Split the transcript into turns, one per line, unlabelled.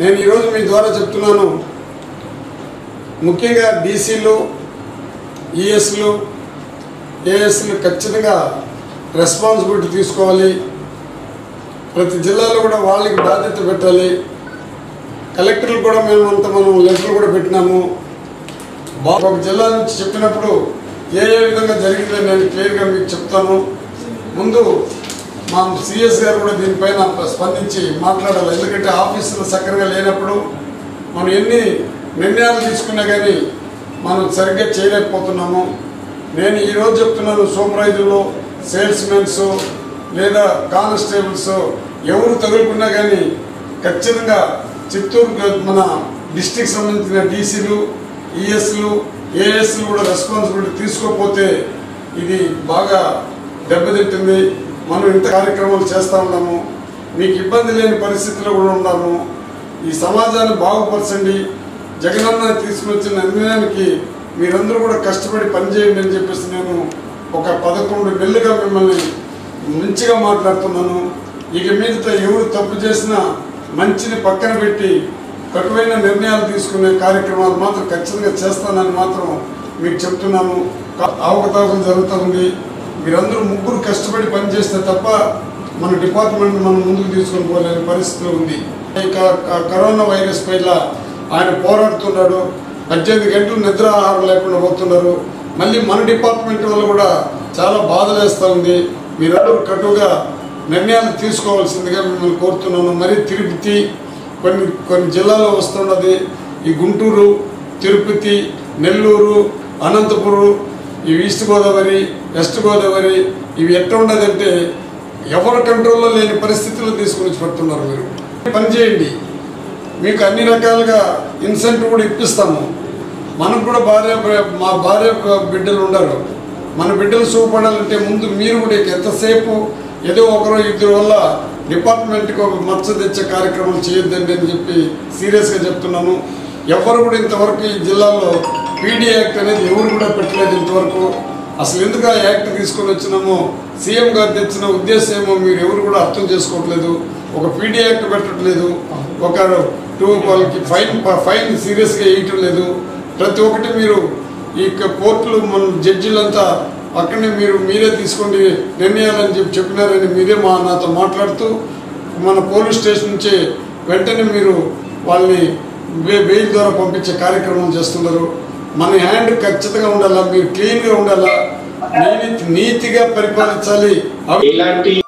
నేను ఈరోజు మీ ద్వారా చెప్తున్నాను. ముఖ్యంగా బీసీలు ఈఎస్లు ఏఎస్లు ఖచ్చితంగా రెస్పాన్సిబిలిటీ తీసుకోవాలి. ప్రతి జిల్లాలో కూడా వాళ్ళకి బాధ్యత పెట్టాలి. కలెక్టర్లు కూడా మేము అంత మనం లెటర్లు కూడా పెట్టినాము. ఒక జిల్లా నుంచి చెప్పినప్పుడు ఏ ఏ విధంగా జరిగిందో నేను క్లియర్గా మీకు చెప్తాను. ముందు మా సిఎస్ గారు కూడా దీనిపైన స్పందించి మాట్లాడాలి. ఎందుకంటే ఆఫీసులు సక్కరగా లేనప్పుడు మనం ఎన్ని నిర్ణయాలు తీసుకున్నా కానీ మనం సరిగ్గా చేయలేకపోతున్నాము. నేను ఈరోజు చెప్తున్నాను సూపర్వైజర్లు సేల్స్మెన్స్ లేదా కానిస్టేబుల్స్ ఎవరు తగులుకున్నా కానీ ఖచ్చితంగా చిత్తూరు మన డిస్టిక్ సంబంధించిన డీసీలు ఈఎస్లు ఏఎస్లు కూడా రెస్పాన్సిబిలిటీ తీసుకోకపోతే ఇది బాగా దెబ్బతింటుంది. మనం ఇంత కార్యక్రమాలు చేస్తూ ఉన్నాము మీకు ఇబ్బంది లేని పరిస్థితిలో కూడా ఉన్నాము. ఈ సమాజాన్ని బాగుపరచండి. జగనన్న తీసుకొచ్చిన నిర్ణయానికి మీరందరూ కూడా కష్టపడి పనిచేయండి అని చెప్పేసి నేను ఒక పదకొండు నెలలుగా మిమ్మల్ని మంచిగా మాట్లాడుతున్నాను. ఇక మీదట ఎవరు తప్పు చేసినా మంచిని పక్కన పెట్టి కటువైన నిర్ణయాలు తీసుకునే కార్యక్రమాలు మాత్రం ఖచ్చితంగా చేస్తానని మాత్రం మీకు చెప్తున్నాను. కా- అవకతవకలు మీరందరూ ముగ్గురు కష్టపడి పనిచేస్తే తప్ప మన డిపార్ట్మెంట్ మనం ముందుకు తీసుకొని పోలేని పరిస్థితి ఉంది. కరోనా వైరస్ పైన ఆయన పోరాడుతున్నాడు. పద్దెనిమిది గంటలు నిద్ర ఆహారం లేకుండా పోతున్నారు. మళ్ళీ మన డిపార్ట్మెంట్ వల్ల కూడా చాలా బాధలేస్తూ ఉంది. మీరందరూ కటుగా నిర్ణయాలు తీసుకోవాల్సిందిగా మిమ్మల్ని కోరుతున్నాను. మరి తిరుపతి కొన్ని కొన్ని జిల్లాలో వస్తున్నది ఈ గుంటూరు తిరుపతి నెల్లూరు అనంతపురం ఈ ఈస్ట్ గోదావరి వెస్ట్ గోదావరి ఇవి ఎట్లా ఉండదంటే ఎవరి కంట్రోల్లో లేని పరిస్థితుల్లో తీసుకుని పడుతున్నారు పెడుతున్నారు మీరు. పని చేయండి. మీకు అన్ని రకాలుగా ఇన్సెంటివ్ కూడా ఇప్పిస్తాము. మనకు కూడా భార్య మా భార్య బిడ్డలు ఉండరు. మన బిడ్డలు చూపడాలంటే ముందు మీరు కూడా ఎంతసేపు ఏదో ఒకరు ఇద్దరు వల్ల డిపార్ట్మెంట్కి ఒక మచ్చ తెచ్చే కార్యక్రమం చేయొద్దండి అని చెప్పి సీరియస్గా చెప్తున్నాను. ఎవరు కూడా ఇంతవరకు ఈ జిల్లాలో పీడీ యాక్ట్ అనేది ఎవరు కూడా పెట్టలేదు ఇంతవరకు. అసలు ఎందుకు ఆ యాక్ట్ తీసుకొని వచ్చినామో సీఎం గారు తెచ్చిన ఉద్దేశం ఏమో మీరు ఎవరు కూడా అర్థం చేసుకోవట్లేదు. ఒక పీడీ యాక్ట్ పెట్టట్లేదు. ఒక టూ వాళ్ళకి ఫైన్ ఫైన్ సీరియస్గా వేయటం లేదు. ప్రతి ఒక్కటి మీరు ఈ కోర్టులు మన జడ్జిలంతా అక్కడనే మీరు మీరే తీసుకోండి నిర్ణయాలని చెప్పి చెప్పినారని మీరే మా నాతో మాట్లాడుతూ మన పోలీస్ స్టేషన్ నుంచి వెంటనే మీరు వాళ్ళని బె- బెయిల్ ద్వారా పంపించే కార్యక్రమం చేస్తున్నారు. మన హ్యాండ్ ఖచ్చితంగా ఉండాలా? మీరు క్లీన్గా ఉండాలా? నీతిగా పరిపాలించాలి.
ఇలాంటి